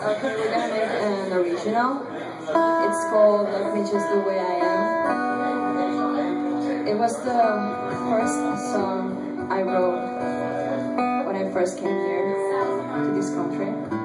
Okay, we're gonna make an original. It's called Love Me Just the Way I Am. It was the first song I wrote when I first came here to this country.